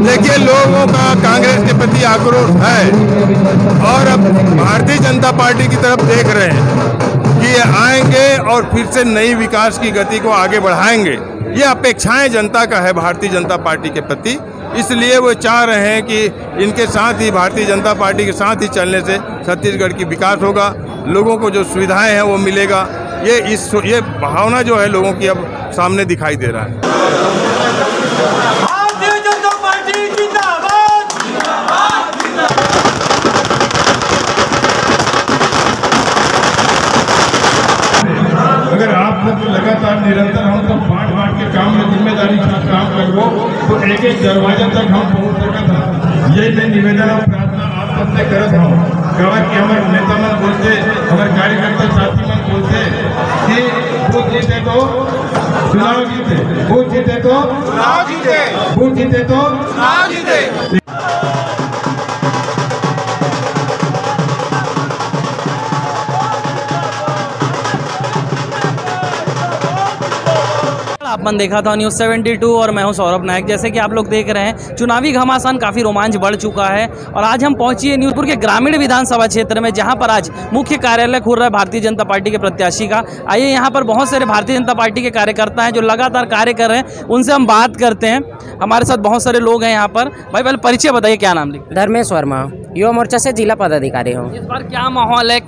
देखिए लोगों का कांग्रेस के प्रति आक्रोश है। और अब भारतीय जनता पार्टी की तरफ़ देख रहे हैं कि ये आएँगे और फिर से नई विकास की गति को आगे बढ़ाएँगे। ये अपेक्षाएँ जनता का है, भारतीय जनता पार्टी के प्रति। इसलिए वो चाह रहे हैं कि इनके साथ ही, भारतीय जनता पार्टी के साथ ही चलने से छत्तीसगढ़ की विकास होगा। लोगों को जो सुविधाएँ हैं वो मिलेगा। ये इस, ये भावना जो है लोगों की अब सामने दिखाई दे रहा है भारतीय जनता पार्टी जिंदाबाद अगर आप सब लगातार निरंतर हम सब बांट बांट के काम के साथ काम करबो तो एक एक दरवाज़ा तक हम पहुँच सकत था यही मैं निवेदन और प्रार्थना आप सबसे करत हूँ। कहा कि हमारे नेता मन बोलते हमारे कार्यकर्ता साथी मन बोलते कि वो जीते तो चुनाव जीते वो जीते तो चुनाव जीते। वो जीते तो चुनाव जीते। आपने देखा था न्यूज़ 72 और मैं हूँ सौरभ नायक। जैसे कि आप लोग देख रहे हैं चुनावी घमासान काफ़ी रोमांच बढ़ चुका है और आज हम पहुंचिए न्यूजपुर के ग्रामीण विधानसभा क्षेत्र में जहाँ पर आज मुख्य कार्यालय खुल रहा है भारतीय जनता पार्टी के प्रत्याशी का। आइए यहाँ पर बहुत सारे भारतीय जनता पार्टी के कार्यकर्ता हैं जो लगातार कार्य कर रहे हैं उनसे हम बात करते हैं। हमारे साथ बहुत सारे लोग हैं यहाँ पर। भाई पहले परिचय बताइए क्या नाम लिख धर्मेश वर्मा युवा मोर्चा से जिला पदाधिकारी हूँ। इस बार क्या माहौल है?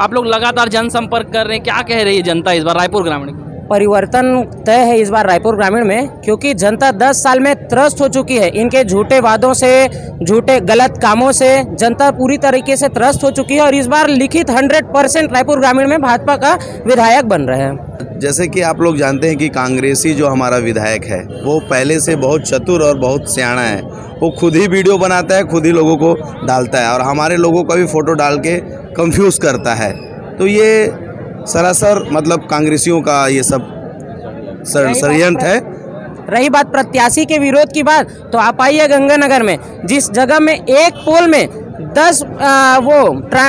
आप लोग लगातार जनसंपर्क कर रहे हैं क्या कह रही है जनता इस बार रायपुर ग्रामीण की? परिवर्तन तय है इस बार रायपुर ग्रामीण में, क्योंकि जनता 10 साल में त्रस्त हो चुकी है। इनके झूठे वादों से, झूठे गलत कामों से जनता पूरी तरीके से त्रस्त हो चुकी है और इस बार लिखित 100 परसेंट रायपुर ग्रामीण में भाजपा का विधायक बन रहे हैं। जैसे कि आप लोग जानते हैं कि कांग्रेसी जो हमारा विधायक है, वो पहले से बहुत चतुर और बहुत सियाना है। वो खुद ही वीडियो बनाता है, खुद ही लोगों को डालता है और हमारे लोगों का भी फ़ोटो डाल के कंफ्यूज करता है। तो ये सरासर मतलब कांग्रेसियों का ये सब षडयंत्र है। रही बात प्रत्याशी के विरोध की बात तो आप आइए गंगानगर में। जिस जगह में एक पोल में दस आ, वो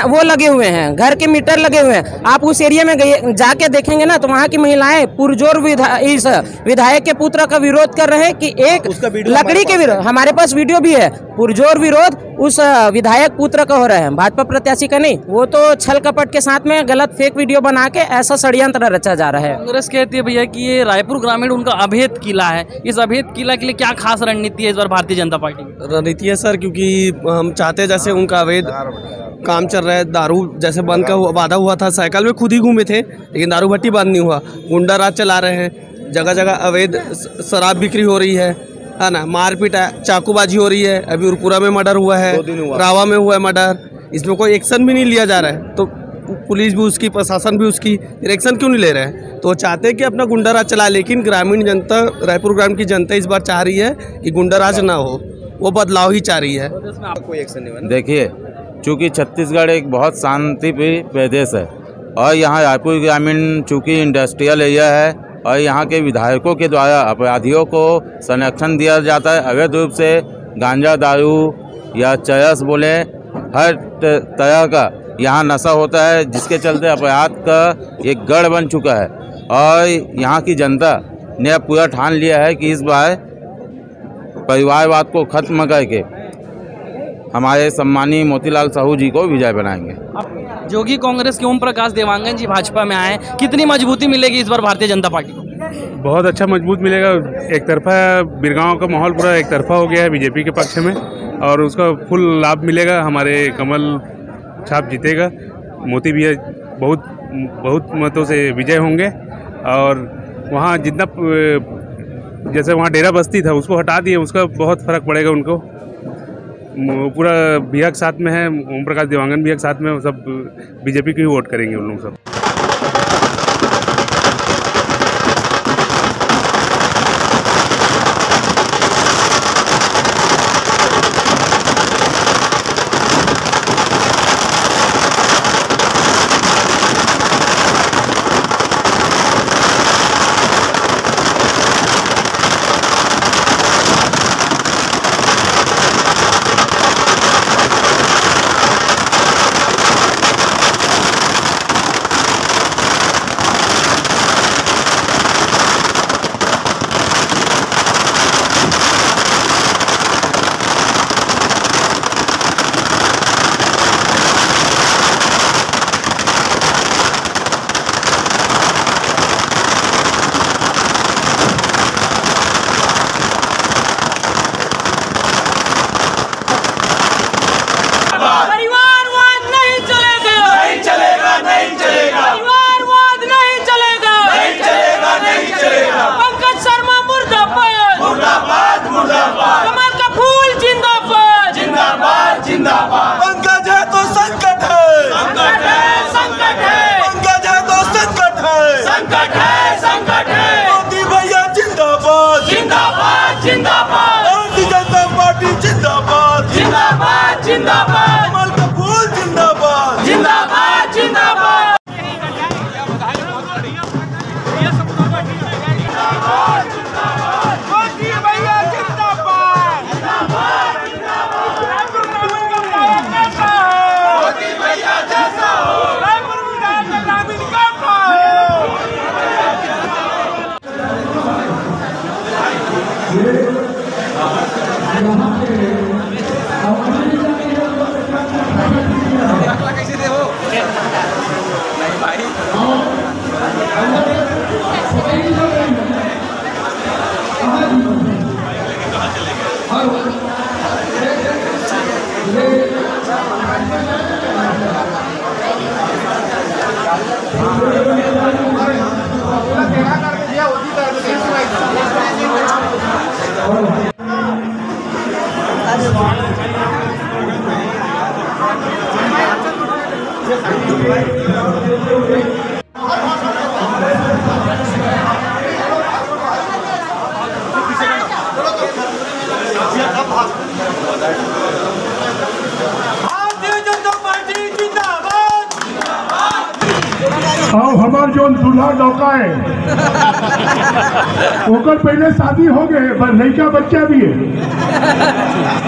वो लगे हुए हैं घर के मीटर लगे हुए हैं। आप उस एरिया में गए जाके देखेंगे ना तो वहाँ की महिलाएँ पुरजोर विधा, इस विधायक के पुत्र का विरोध कर रहे हैं कि एक लकड़ी के विरोध हमारे पास वीडियो भी है। पुरजोर विरोध उस विधायक पुत्र का हो रहा है। भाजपा प्रत्याशी का नहीं वो तो छल कपट के साथ में गलत फेक वीडियो बना के ऐसा षड्यंत्र रचा जा रहा है। कांग्रेस कहती है भैया कि ये रायपुर ग्रामीण उनका अभेद किला है। इस अभेद किला के लिए क्या खास रणनीति है इस बार भारतीय जनता पार्टी रणनीति है सर क्योंकि हम चाहते हैं जैसे उनका अवैध काम चल रहा है। दारू जैसे बंद का वादा हुआ था साइकिल में खुद ही घूमे थे लेकिन दारू भट्टी बंद नहीं हुआ। गुंडा राज चला रहे हैं। जगह जगह अवैध शराब बिक्री हो रही है है ना? मारपीट चाकूबाजी हो रही है। अभी उरपुरा में मर्डर हुआ है। रावा में हुआ है मर्डर। इसमें कोई एक्शन भी नहीं लिया जा रहा है। तो पुलिस भी उसकी प्रशासन भी उसकी एक्शन क्यों नहीं ले रहे हैं? तो वो चाहते हैं कि अपना गुंडा राज चलाए लेकिन ग्रामीण जनता रायपुर ग्राम की जनता इस बार चाह रही है कि गुंडा राज ना हो। वो बदलाव ही चाह रही है। कोई एक्शन नहीं देखिए चूँकि छत्तीसगढ़ एक बहुत शांति प्रिय प्रदेश है और यहाँ रायपुर ग्रामीण चूँकि इंडस्ट्रियल एरिया है और यहाँ के विधायकों के द्वारा अपराधियों को संरक्षण दिया जाता है अवैध रूप से गांजा दारू या चरस बोले हर तरह का यहाँ नशा होता है जिसके चलते अपराध का एक गढ़ बन चुका है। और यहाँ की जनता ने अब पूरा ठान लिया है कि इस बार परिवारवाद को खत्म करके हमारे सम्मानी मोतीलाल साहू जी को विजय बनाएँगे। जोगी कांग्रेस के ओम प्रकाश देवांगन जी भाजपा में आए कितनी मजबूती मिलेगी इस बार भारतीय जनता पार्टी को? बहुत अच्छा मज़बूत मिलेगा। एक तरफा बिरगांव का माहौल पूरा एक तरफा हो गया है बीजेपी के पक्ष में और उसका फुल लाभ मिलेगा हमारे कमल छाप जीतेगा। मोती भी बहुत बहुत मतों से विजय होंगे और वहाँ जितना जैसे वहाँ डेरा बस्ती था, उसको हटा दिए, उसका बहुत फ़र्क पड़ेगा उनको। पूरा बिहार साथ में है ओम प्रकाश देवांगन बिहार साथ में सब बीजेपी को ही वोट करेंगे उन लोग सब। कमल का फूल जिंदाबाद। जिंदाबाद जिंदाबाद। भारतीय जनता पार्टी जिंदाबाद हमार जो दूल्हा लौका है, ओकर पहले शादी हो गए, पर लड़का बच्चा भी है।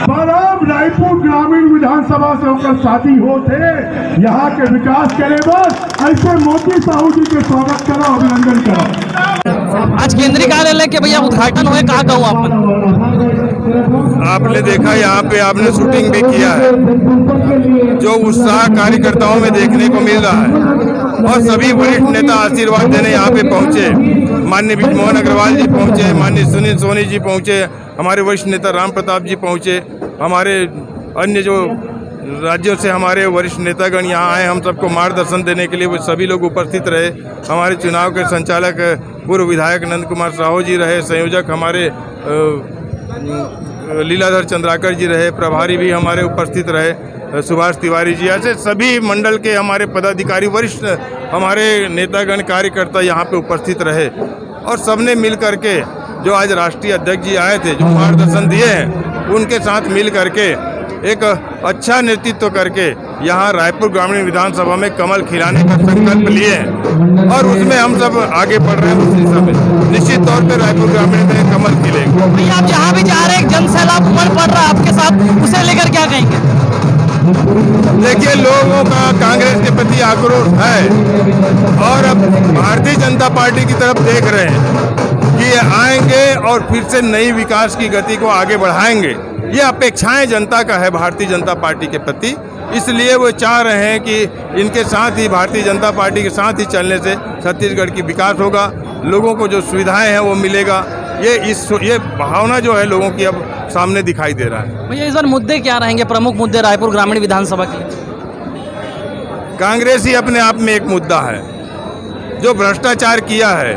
पर अब रायपुर ग्रामीण विधानसभा से होकर शादी हो थे यहाँ के विकास करे बस, ऐसे मोदी साहू जी के स्वागत करो, अभिनंदन करो। आज केंद्रीय कार्यालय के भैया उद्घाटन हुए, कहा कहूँ आप? आपने देखा, यहाँ पे आपने शूटिंग भी किया है। जो उत्साह कार्यकर्ताओं में देखने को मिल रहा है। और सभी वरिष्ठ नेता आशीर्वाद देने यहाँ पे पहुँचे। माननीय मोहन अग्रवाल जी पहुँचे, माननीय सुनील सोनी जी पहुँचे, हमारे वरिष्ठ नेता राम प्रताप जी पहुँचे, हमारे अन्य जो राज्यों से हमारे वरिष्ठ नेतागण यहाँ आए, हम सबको मार्गदर्शन देने के लिए वो सभी लोग उपस्थित रहे। हमारे चुनाव के संचालक पूर्व विधायक नंद कुमार साहू जी रहे, संयोजक हमारे लीलाधर चंद्राकर जी रहे, प्रभारी भी हमारे उपस्थित रहे, सुभाष तिवारी जी, ऐसे सभी मंडल के हमारे पदाधिकारी, वरिष्ठ हमारे नेतागण, कार्यकर्ता यहाँ पे उपस्थित रहे और सबने मिल करके जो आज राष्ट्रीय अध्यक्ष जी आए थे, जो मार्गदर्शन दिए हैं, उनके साथ मिल करके एक अच्छा नेतृत्व करके यहाँ रायपुर ग्रामीण विधानसभा में कमल खिलाने का संकल्प लिए हैं और उसमें हम सब आगे बढ़ रहे हैं उस दिशा में निश्चित तौर पर रायपुर ग्रामीण में कमल खिलेगा। भैया आप जहाँ भी जा रहे हैं जन सैलाब उमड़ पड़ रहा है आपके साथ उसे लेकर क्या कहेंगे? देखिए लोगों का कांग्रेस के प्रति आक्रोश है और अब भारतीय जनता पार्टी की तरफ़ देख रहे हैं कि आएँगे और फिर से नई विकास की गति को आगे बढ़ाएँगे। ये अपेक्षाएँ जनता का है भारतीय जनता पार्टी के प्रति। इसलिए वो चाह रहे हैं कि इनके साथ ही भारतीय जनता पार्टी के साथ ही चलने से छत्तीसगढ़ की विकास होगा लोगों को जो सुविधाएँ हैं वो मिलेगा। ये इस ये भावना जो है लोगों की अब सामने दिखाई दे रहा है। भैया इस बार मुद्दे क्या रहेंगे? प्रमुख मुद्दे रायपुर ग्रामीण विधानसभा के कांग्रेस ही अपने आप में एक मुद्दा है। जो भ्रष्टाचार किया है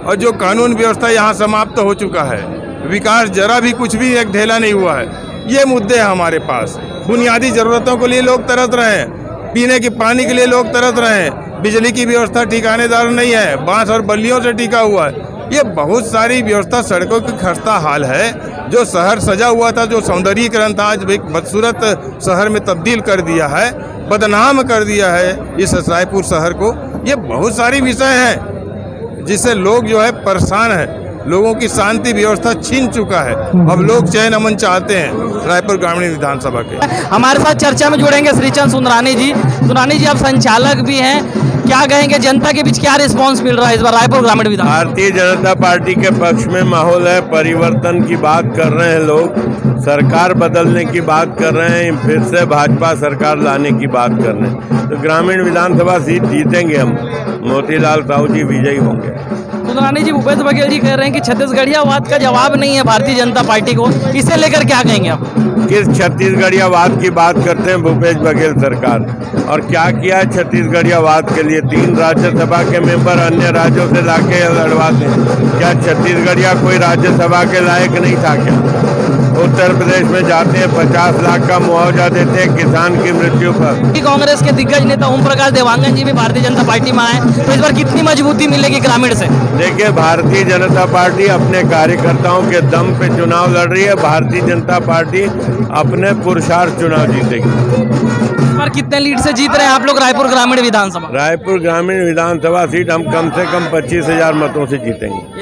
और जो कानून व्यवस्था यहाँ समाप्त तो हो चुका है विकास जरा भी कुछ भी एक ढेला नहीं हुआ है। ये मुद्दे हैं हमारे पास। बुनियादी जरूरतों के लिए लोग तरस रहे हैं। पीने के पानी के लिए लोग तरस रहे हैं। बिजली की व्यवस्था ठिकानेदार नहीं है। बाँस और बल्लियों से टिका हुआ है। ये बहुत सारी व्यवस्था सड़कों की खस्ता हाल है। जो शहर सजा हुआ था, जो सौंदर्यीकरण था, आज एक बदसूरत शहर में तब्दील कर दिया है। बदनाम कर दिया है इस रायपुर शहर को। ये बहुत सारी विषय हैं जिससे लोग जो है परेशान है। लोगों की शांति व्यवस्था छीन चुका है। अब लोग चयन अमन चाहते हैं रायपुर ग्रामीण विधानसभा के। हमारे साथ चर्चा में जुड़ेंगे श्रीचंद सुंदरानी जी। सुंदरानी जी आप संचालक भी हैं। क्या कहेंगे जनता के बीच क्या रिस्पांस मिल रहा है इस बार रायपुर ग्रामीण विधान? भारतीय जनता पार्टी के पक्ष में माहौल है परिवर्तन की बात कर रहे हैं लोग। सरकार बदलने की बात कर रहे हैं फिर से भाजपा सरकार लाने की बात कर रहे हैं। तो ग्रामीण विधानसभा सीट जीतेंगे हम। मोतीलाल साहू जी विजयी होंगे। सुंदरानी जी भूपेश बघेल जी कह रहे हैं कि छत्तीसगढ़ियावाद का जवाब नहीं है भारतीय जनता पार्टी को। इसे लेकर क्या कहेंगे आप? किस छत्तीसगढ़ियावाद की बात करते हैं भूपेश बघेल सरकार? और क्या किया है छत्तीसगढ़ियावाद के लिए? तीन राज्यसभा के मेंबर अन्य राज्यों से लाके लड़वाते हैं क्या छत्तीसगढ़िया कोई राज्यसभा के लायक नहीं था क्या? उत्तर प्रदेश में जाते हैं पचास लाख का मुआवजा देते हैं किसान की मृत्यु पर। कांग्रेस के दिग्गज नेता ओम प्रकाश देवांगन जी भी भारतीय जनता पार्टी में आए तो इस बार कितनी मजबूती मिलेगी ग्रामीण से? देखिए भारतीय जनता पार्टी अपने कार्यकर्ताओं के दम पे चुनाव लड़ रही है भारतीय जनता पार्टी अपने पुरुषार्थ चुनाव जीतेगी। बार कितने लीड से जीत रहे हैं आप लोग रायपुर ग्रामीण विधानसभा? रायपुर ग्रामीण विधानसभा सीट हम कम से कम पच्चीस हज़ार मतों से जीतेंगे।